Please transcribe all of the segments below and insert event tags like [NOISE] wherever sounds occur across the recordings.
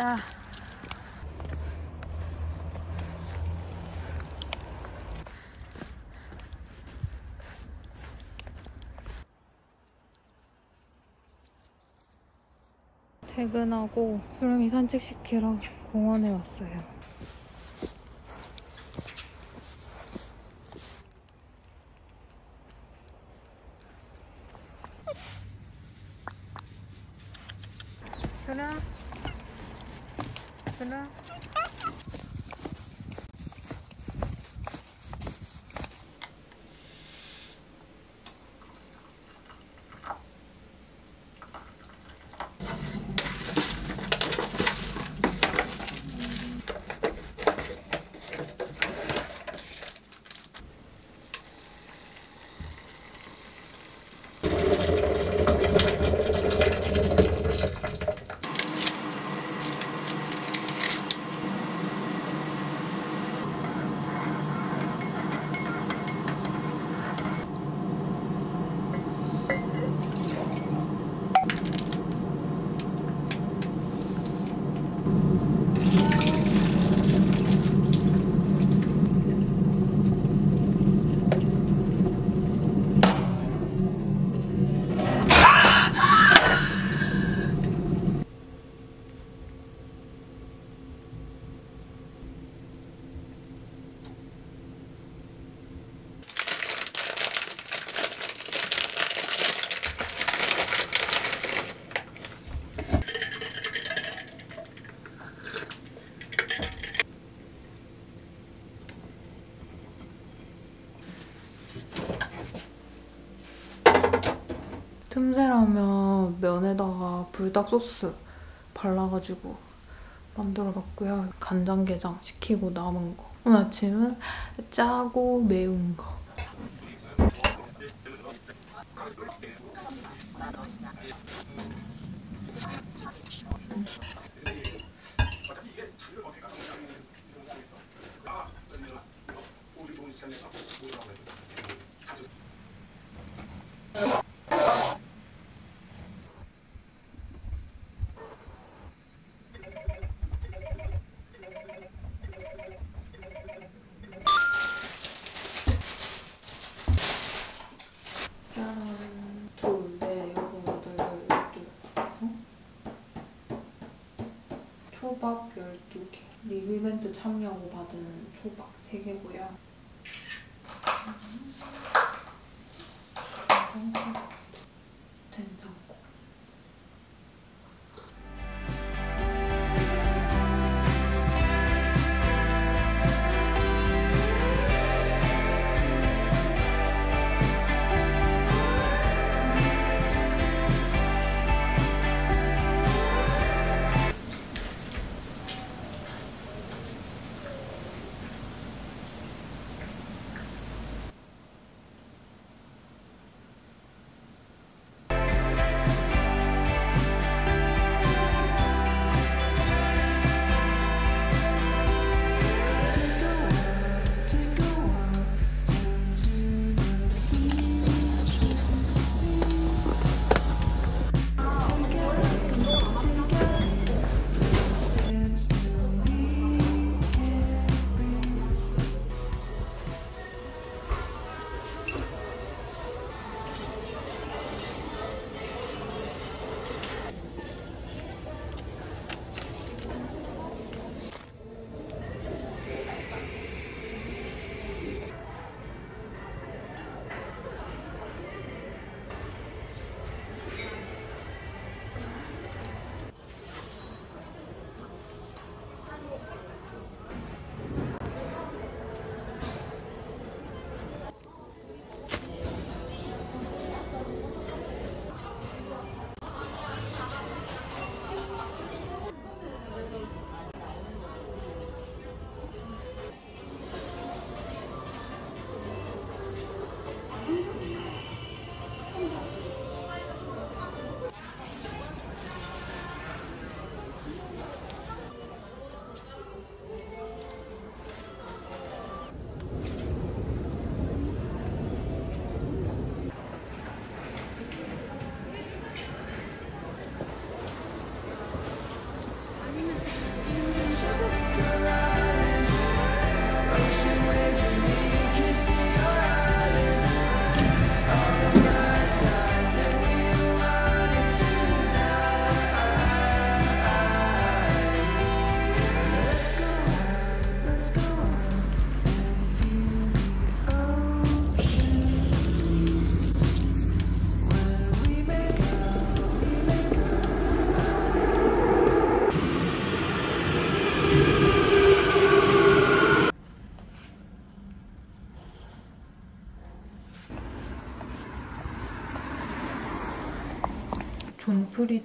야. 퇴근하고 수름이 산책시키러 공원에 왔어요. 수름? 수름? 틈새라면 면에다가 불닭 소스 발라가지고 만들어봤고요. 간장게장 시키고 남은 거. 오늘 아침은 짜고 매운 거. 초밥 12개. 리뷰 이벤트 참여하고 받은 초밥 3개고요.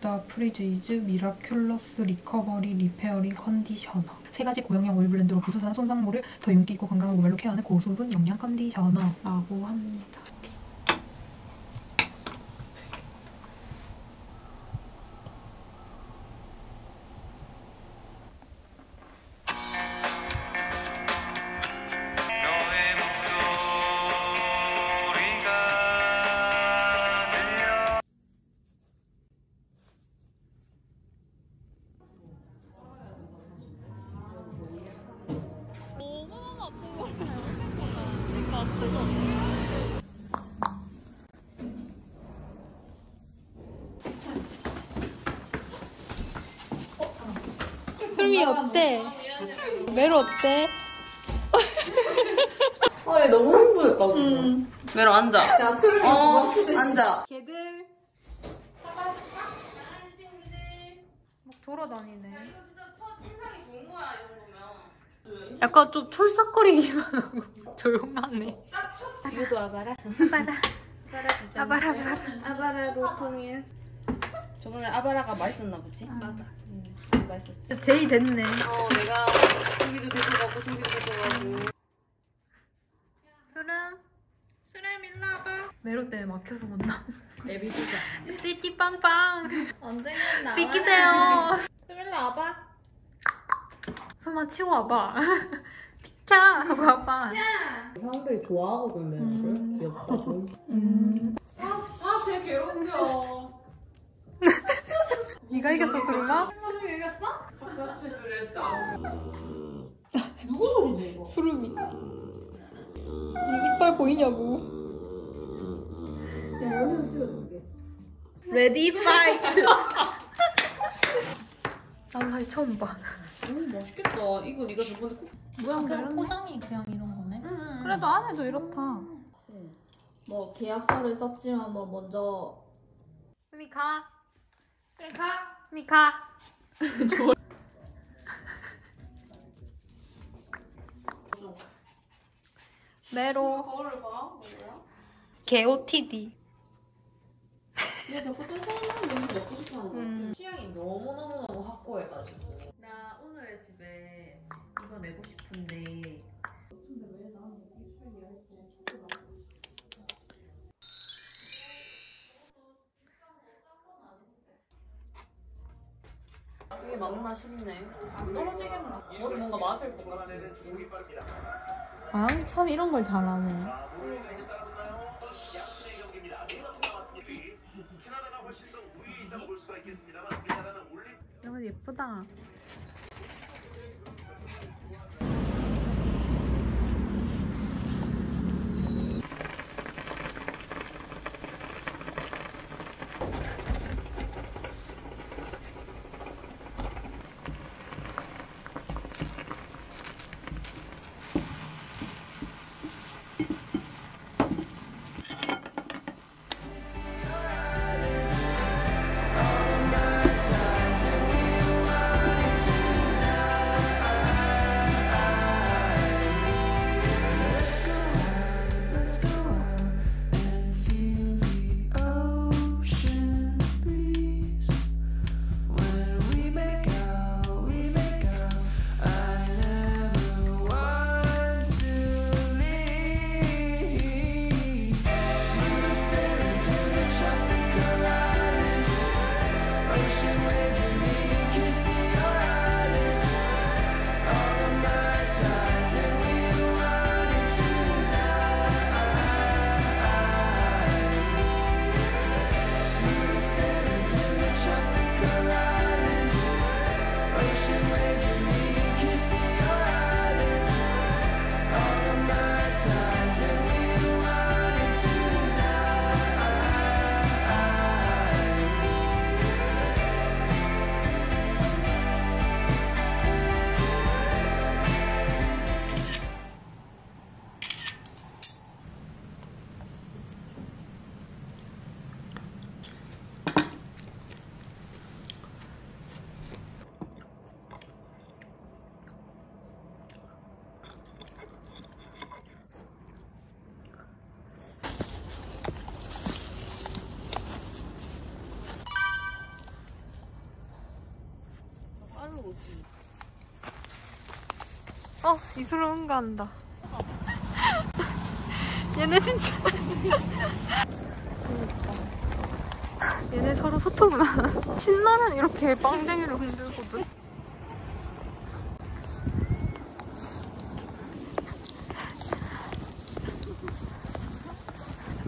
존 프리다 Frizz Ease Miraculous Recovery Repairing Conditioner 세 가지 고영양 오일 blend로 부스스한 손상모를 더 윤기 있고 건강한 모발로 care하는 고수분 영양 컨디셔너라고 합니다. 솔미 어때? 메로 어때? 아니 너무 힘들다 지금. 메로 앉아. 야 술을 어, 앉아. 걔들 막 돌아다니네. 약간 좀 촐싹거리기만 하고 조용하네. 이것도 아바라. 아바라. 아바라 아바라. 아바라 로 통일. 저번에 아바라가 맛있었나 보지? 맞아. 응, 맛있었지. 제이 됐네. 어, 내가 저기도 데려가고 저기도 데려가고. 수름. 수름 일로 와봐. 메로 때문에 막혀서 못 나. 내비두자. 띠띠 빵빵. 언젠가 나와. 비키세요. 좀 일로 와봐. 손만 치고 와봐. 비켜 하고 와봐. 사람들이 좋아하거든 음. 귀엽다고. 음. 아쟤 괴롭혀. 네가 이겼어 수름아? 같이 그랬어. 누구 소리냐 이거? 수름이. 네 이빨 보이냐고. 야 여기서 찍어줄게. Ready fight. 나도 사실 처음 봐. 음, 맛있겠다. 이거 네가 저번에 꼭. 그냥 포장이 그냥 이런 거네. 그래도 안에도 이렇다. 뭐 계약서를 썼지만 뭐 먼저 가. 수미 가. [LAUGHS] 메로. 거울을 봐. 뭐야? 개오티디. 얘 자꾸 똥똥한 냄새 먹고 싶어 하는 거 같아. 음. 취향이 너무 너무 너무 확고해가지고. 나 오늘의 집에 이거 내고 싶은데. 이게 맞나 싶네. 안 떨어지겠나? 머리 뭔가 맞을 것 같아. 아참 이런 걸 잘하네. 너무 예쁘다. 어, 이수로 응가한다. 얘네 진짜. 얘네 서로 소통을 하나. 신나는 이렇게 빵댕이를 흔들거든.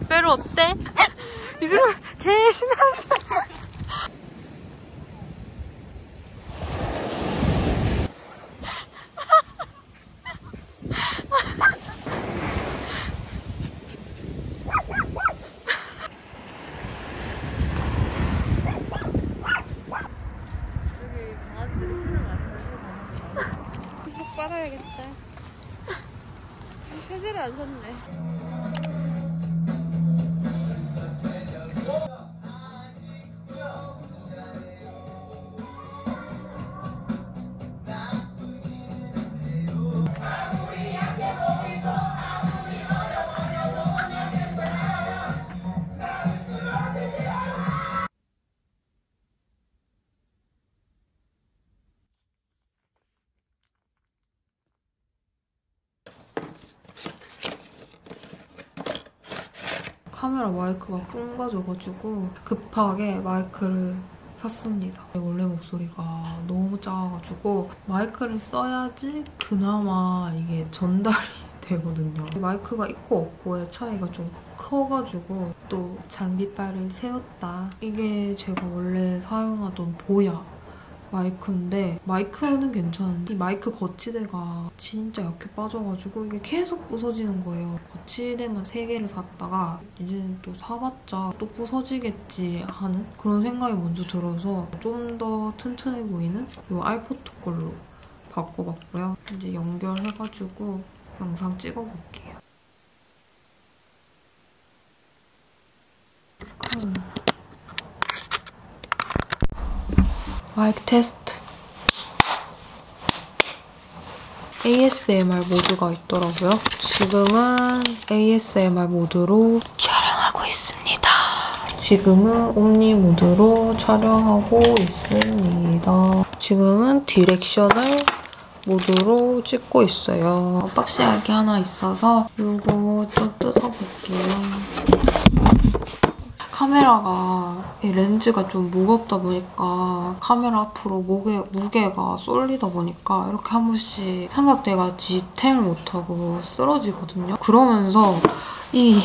빼로 어때? [LAUGHS] 이수로 개 신난다. 카메라 마이크가 뿡 가져가지고 급하게 마이크를 샀습니다. 원래 목소리가 너무 작아가지고 마이크를 써야지 그나마 이게 전달이 [LAUGHS] 되거든요. 마이크가 있고 없고의 차이가 좀 커가지고 또 장비빨을 세웠다. 이게 제가 원래 사용하던 보야 마이크인데 마이크는 괜찮은데 이 마이크 거치대가 진짜 약해 빠져가지고 이게 계속 부서지는 거예요. 거치대만 3개를 샀다가 이제는 또 사봤자 또 부서지겠지 하는 그런 생각이 먼저 들어서 좀 더 튼튼해 보이는 이 알포트 걸로 바꿔봤고요. 이제 연결해가지고 영상 찍어볼게요. 그... 마이크 테스트. ASMR 모드가 있더라고요. 지금은 ASMR 모드로 촬영하고 있습니다. 지금은 omni 모드로 촬영하고 있습니다. 지금은 directional 모드로 찍고 있어요. 박스알게 하나 있어서 이거 좀 뜯어볼게요. 카메라가 이 렌즈가 좀 무겁다 보니까 카메라 앞으로 무게, 무게가 쏠리다 보니까 이렇게 한 번씩 삼각대가 지탱을 못하고 쓰러지거든요. 그러면서 이,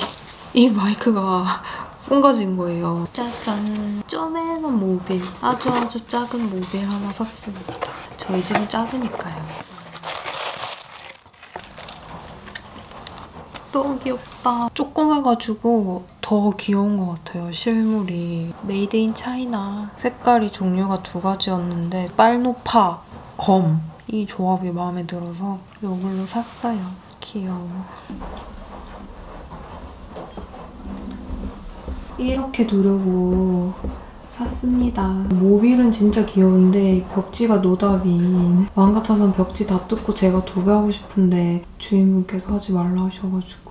이 마이크가 [LAUGHS] 뽕가진 거예요. 짜잔! 쪼매는 모빌. 아주 아주 작은 모빌 하나 샀습니다. 저희 집은 작으니까요. 너무 귀엽다. 조그매가지고 더 귀여운 것 같아요, 실물이. Made in China. 색깔이 종류가 두 가지였는데 빨노파, 검. 이 조합이 마음에 들어서 이걸로 샀어요. 귀여워. 이렇게 두려고 샀습니다. 모빌은 진짜 귀여운데 벽지가 노답인 마음 같아선 벽지 다 뜯고 제가 도배하고 싶은데 주인분께서 하지 말라 하셔가지고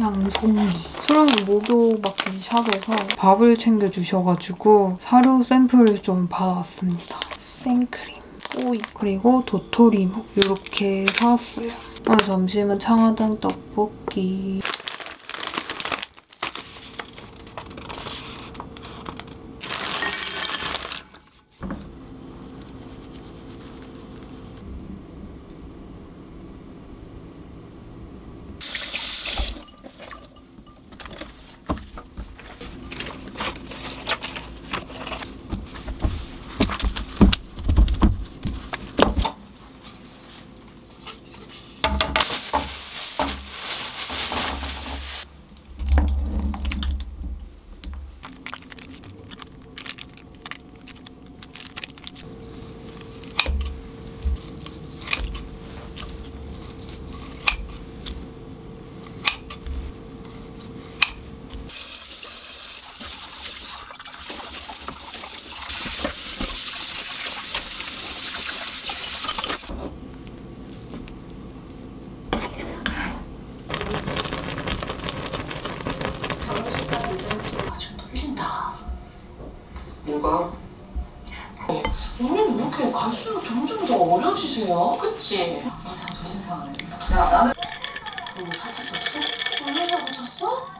양송이. 목욕 맡긴 샵에서 밥을 챙겨주셔가지고 사료 샘플을 좀 받아왔습니다. 생크림, 오이, 그리고 도토리묵 이렇게 사왔어요. 오늘 점심은 창화당 떡볶이. 어려지세요? 그치? 나참 조심상하네. 야, 나는. 너뭐 사지 썼어? 원래 사고 쳤어?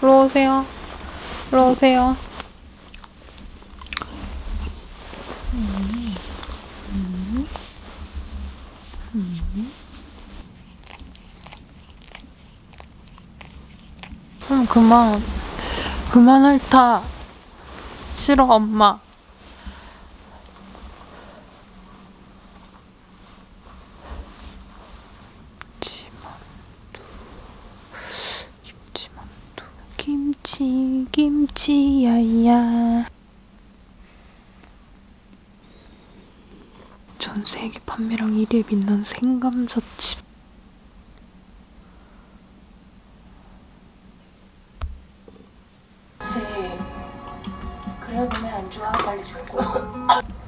들어오세요. 들어오세요. 그럼 그만. 그만 핥아. 싫어, 엄마. 김치, 김치, 야야. 전 세계 판매량 1위에 빛난 생감자칩. 그래 보면 안 좋아. 빨리 죽고. [LAUGHS]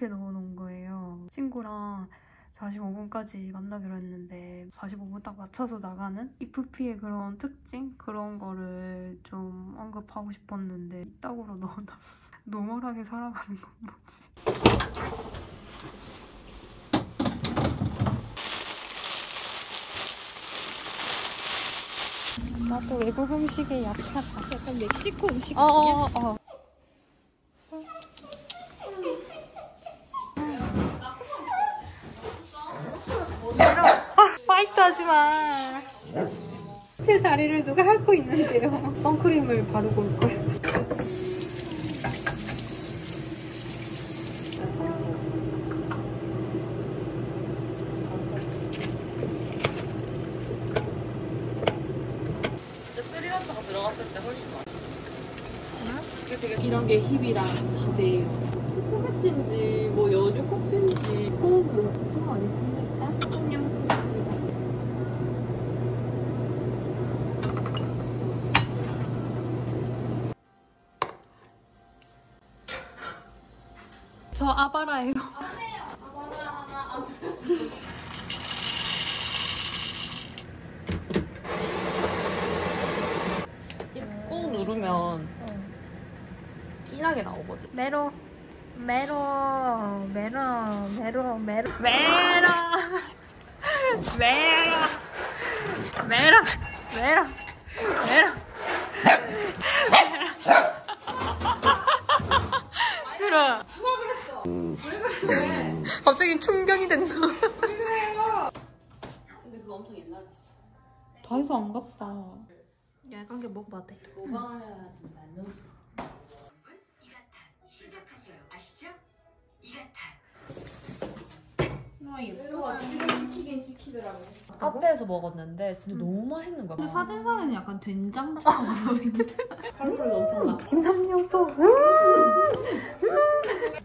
이렇게 넣어놓은 거예요. 친구랑 45분까지 만나기로 했는데 45분 딱 맞춰서 나가는 이프피의 그런 특징? 그런 거를 좀 언급하고 싶었는데 이따구로 넣어놨어. [LAUGHS] 노멀하게 살아가는 건 뭐지? 나도 외국 음식에 약하다. 약간 멕시코 음식 어, 어, 어. 아, fight 하지 마. 제 다리를 누가 핥고 있는데요. 선크림을 바르고 올 거예요. 진짜 sriracha가 들어갔을 때 훨씬 맛있어. 이런 게 hip이랑께요. 초코파티인지 뭐 연유 커피인지 소금. 소금 어디 있습니까? 안녕. 저 아바라예요. 꾹 누르면 진하게 나오거든. 메로 메로 메로 메로 메로 메로 메로 메로 메로 메로 싫어 누가 그랬어 왜 그래 갑자기 충격이 된다 근데 그거 다이소 안 갔다. 얇은 게 먹어봐도 돼. 모방을 해야 된다. 너. 시작하세요. 아시죠? 이가 탄. 아 예뻐. 시키긴 시키더라고. 카페에서 먹었는데 진짜 너무 맛있는 거야. 근데 사진상에는 약간 된장처럼 보이는데. 칼로리가 엄청나. 김남녀도.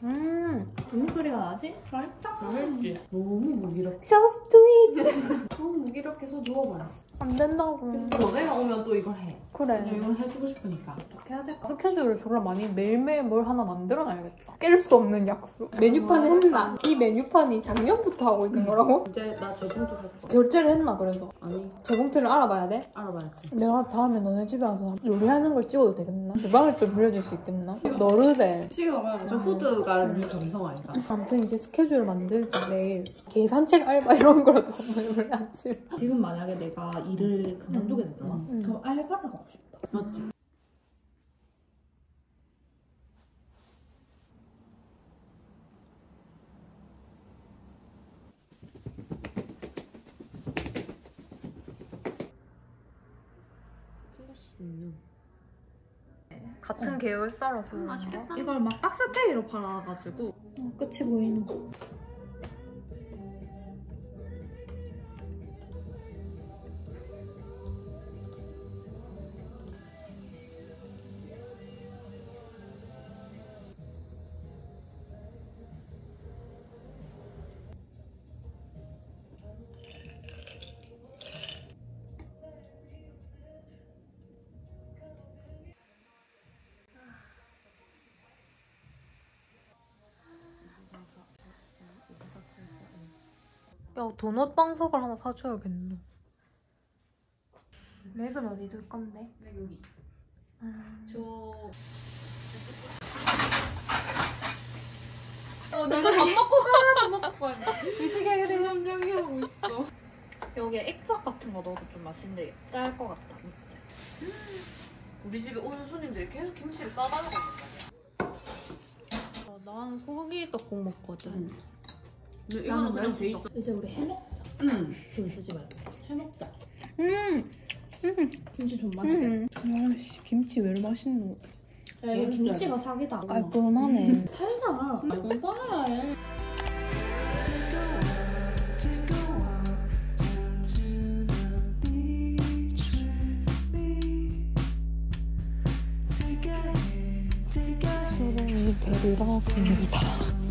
음. 무슨 소리가 나지? 살짝 맛있지? 너무 무기력해. Just do it. 너무 무기력해서 누워버렸어. 안 된다고. 너네가 오면 또 이걸 해. 그래. 저 이걸 해주고 싶으니까. 어떻게 해야 될까? 스케줄을 졸라 많이 매일매일 뭘 하나 만들어놔야겠다. 깰 수 없는 약속. 메뉴판을 했나? 이 메뉴판이 작년부터 하고 있는 거라고? 이제 나 저번 주살 거야. 결제를 했나 그래서? 아니, 재봉틀을 알아봐야 돼? 알아봐야지. 내가 다음에 너네 집에 와서 요리하는 걸 찍어도 되겠나? 주방을 좀 빌려줄 수 있겠나? 너르대. 지금 저 후드가 네 감성 아닌가? 아무튼 이제 스케줄을 만들자 매일. 계산책 알바 이런 거라도 한번 해볼지. 지금 만약에 내가 일을 그만두게 되잖아. 음. 그럼 알바를 가고 싶다. 맞지? 플래시 음료. 같은 계열사라서. 맛있겠다. 이걸 막 박스 테이로 팔아가지고 끝이 보이는 거. 도넛 방석을 하나 사줘야겠노. 맥은 어디 둘 건데? 네, 여기. 음. 저 의식의 흐름. 함량이 하고 있어. 여기에 액젓 같은 거 넣어도 좀 맛있는데 짤 것 같다. 진짜. 우리 집에 오는 손님들이 계속 김치를 싸달라고 한단 말이야. 난 소고기 떡국 먹거든. 이거는 그냥 돼 있어. 이제 우리 해먹자. 응. 돈 쓰지 말고 해먹자. 음. 음. 김치 좀 맛있게. 음. 아씨 김치 왜 이렇게 맛있노? 야, 이거 김치가 사기다. 깔끔하네. 살잖아. 돈 벌어야 해. 데리러 갑니다.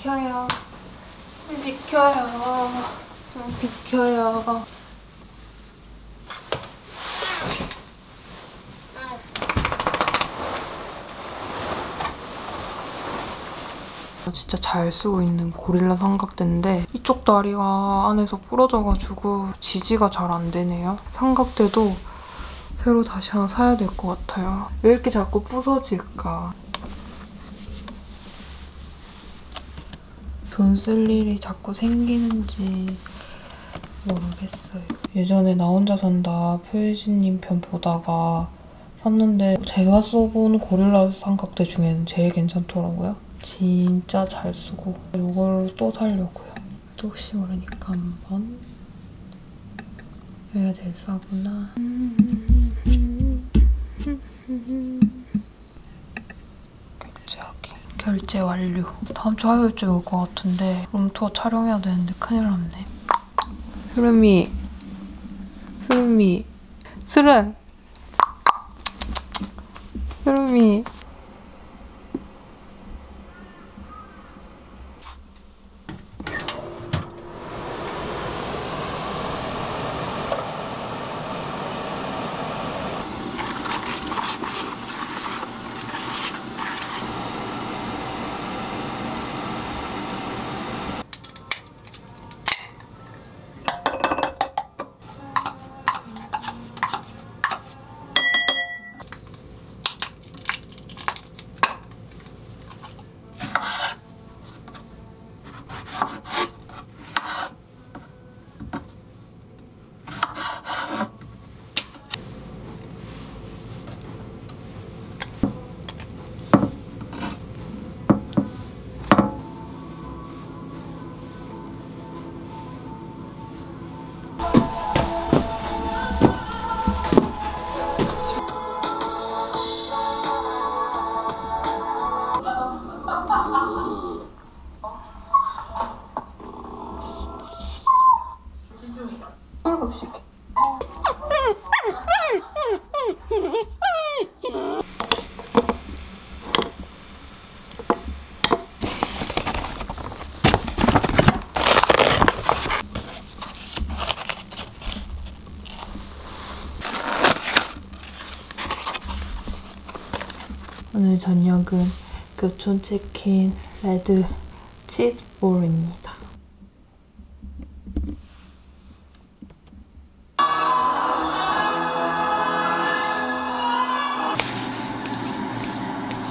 비켜요. 비켜요. 좀 비켜요. 진짜 잘 쓰고 있는 고릴라 삼각대인데 이쪽 다리가 안에서 부러져가지고 지지가 잘 안 되네요. 삼각대도 새로 다시 하나 사야 될 것 같아요. 왜 이렇게 자꾸 부서질까? 돈쓸 일이 자꾸 생기는지 모르겠어요. 예전에 나 혼자 산다 표혜진님 편 보다가 샀는데 제가 써본 고릴라 삼각대 중에는 제일 괜찮더라고요. 진짜 잘 쓰고 이걸로 또 사려고요. 또 혹시 모르니까 한번 여기가 제일 싸구나. 결 결제 완료. 다음 주 화요일쯤에 올것 같은데 룸투어 촬영해야 되는데 큰일 났네. 수름이 수름이 수름 저녁은 교촌 치킨 레드 치즈볼입니다.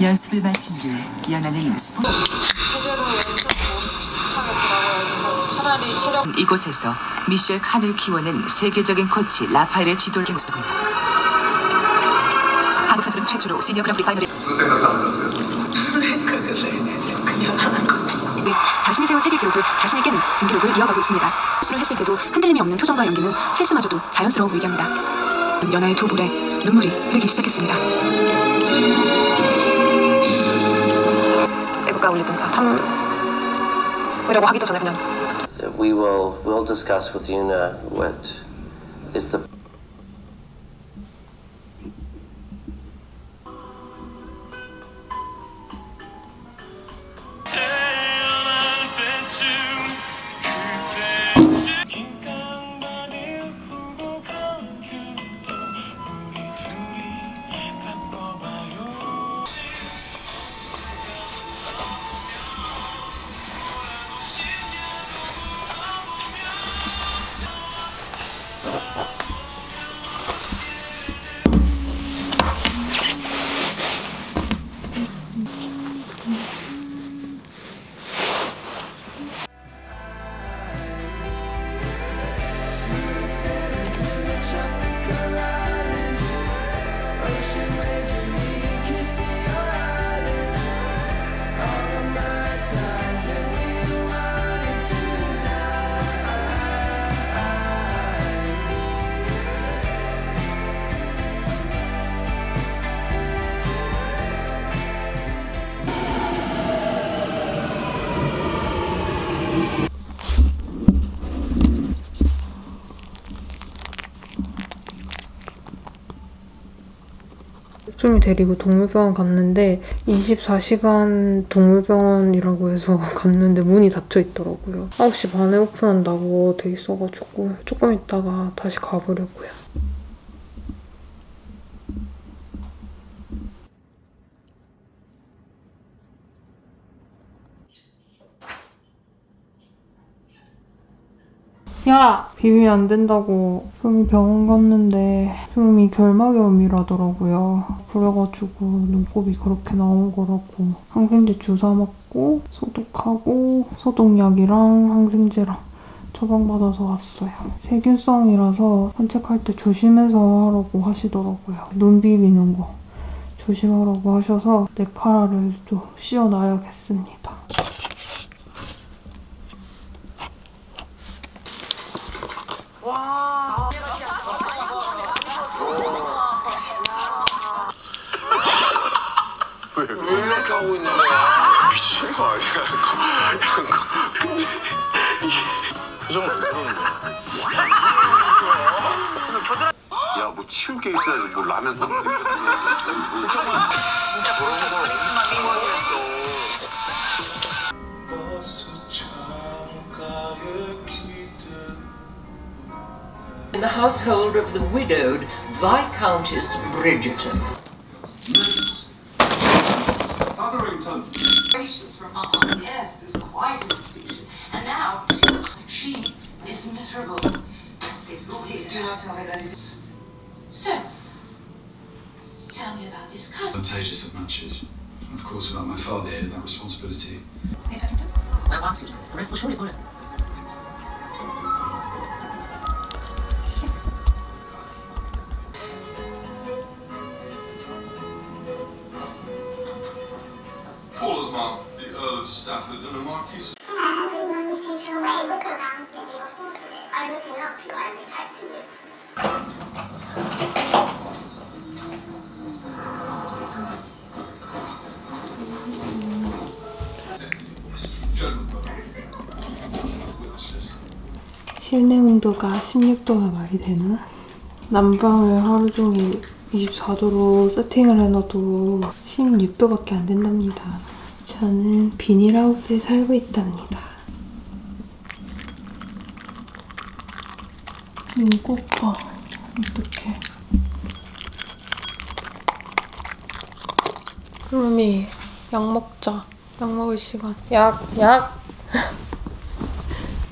연습을 마친 뒤 연하는 스포츠 제대로 연습 차라리 체력 이곳에서 미셸 칸을 키워낸 세계적인 코치 라파엘의 지도를 있다. 한국 선수는 최초로 시니어 그랑프리 파이널에 무슨 생각하는 자세요? 자신이 세운 세계 기록을 자신에게는 진기록을 이어가고 있습니다. 실수를 했을 때도 흔들림이 없는 표정과 연기는 실수마저도 자연스러워 보이게 합니다. 연하의 두 볼에 눈물이 흐르기 시작했습니다. 애국가 올리든 아, 참 이라고 하기도 전에 그냥 We will will discuss with Una what is the 좀 데리고 동물병원 갔는데 24시간 동물병원이라고 해서 [LAUGHS] 갔는데 문이 닫혀 있더라고요. 9시 반에 오픈한다고 돼 있어가지고 조금 있다가 다시 가보려고요. 야! 비비면 안 된다고 수미 병원 갔는데 수미 결막염이라더라고요. 그래가지고 눈곱이 그렇게 나온 거라고 항생제 주사 맞고 소독하고 소독약이랑 항생제랑 처방받아서 왔어요. 세균성이라서 산책할 때 조심해서 하라고 하시더라고요. 눈 비비는 거 조심하라고 하셔서 네카라를 좀 씌워놔야겠습니다. 왜 이렇게 하고 있는 거야? 미친 거 아니야? 표정을 왜 그러는 거야? 야, 뭐 치울 게 있어야지. 뭐 라면 떡 진짜 그런 거 In the household of the widowed Viscountess Bridgerton. Advantageous at matches. Of course, without my father here, that responsibility. Paula's mum, the Earl of Stafford, and the Marquis. 온도가 16도가 말이 되나? 난방을 하루 종일 24도로 세팅을 해놔도 16도밖에 안 된답니다. 저는 비닐하우스에 살고 있답니다. 눈꼭 봐. 어떡해. 루미, 약 먹자. 약 먹을 시간. 약, 약!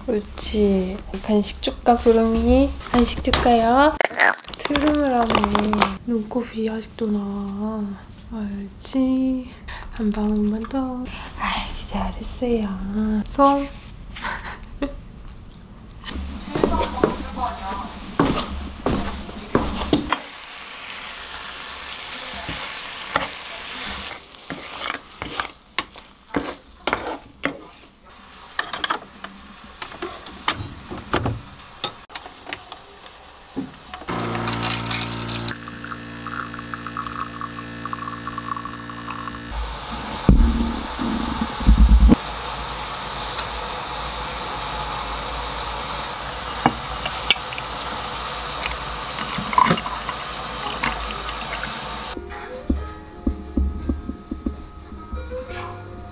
옳지. 간식 줄까, 소름이? 간식 줄까요? 트름을 하네. 눈곱이 아직도 나와. 옳지. 한 방울만 더. 아이, 잘했어요. 손.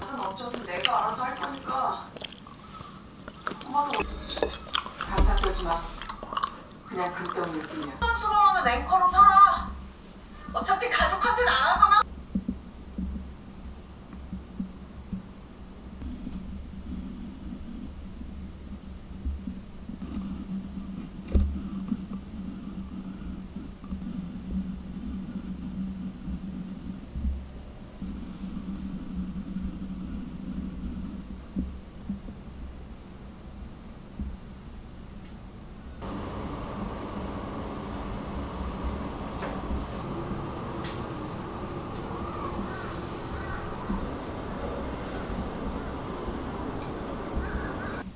나는 어쩌든 내가 알아서 할 거니까 엄마도 감상 떨지 마 그냥 금덩이 느끼냐 수방하는 앵커로 살아 어차피 가족한테는 안 하잖아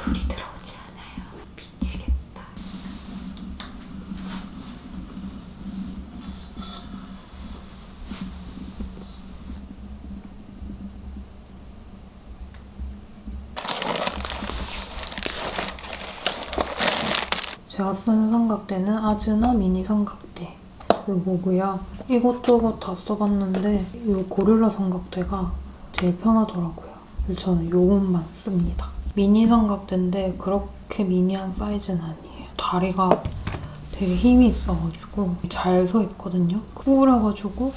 불이 들어오지 않아요. 미치겠다. 제가 쓰는 삼각대는 아즈나 미니 삼각대 요거고요. 이것저것 다 써봤는데 이 고릴라 삼각대가 제일 편하더라고요. 그래서 저는 요것만 씁니다. 미니 삼각대인데 그렇게 미니한 사이즈는 아니에요. 다리가 되게 힘이 있어가지고 잘 서 있거든요. 구부려가지고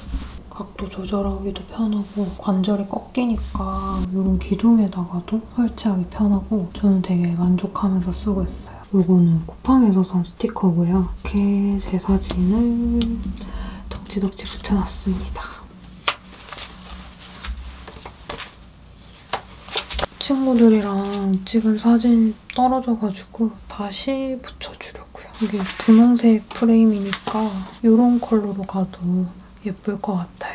각도 조절하기도 편하고 관절이 꺾이니까 이런 기둥에다가도 설치하기 편하고 저는 되게 만족하면서 쓰고 있어요. 이거는 쿠팡에서 산 스티커고요. 이렇게 제 사진을 덕지덕지 붙여놨습니다. 친구들이랑 찍은 사진 떨어져가지고 다시 붙여주려고요. 이게 분홍색 프레임이니까 이런 컬러로 가도 예쁠 것 같아요.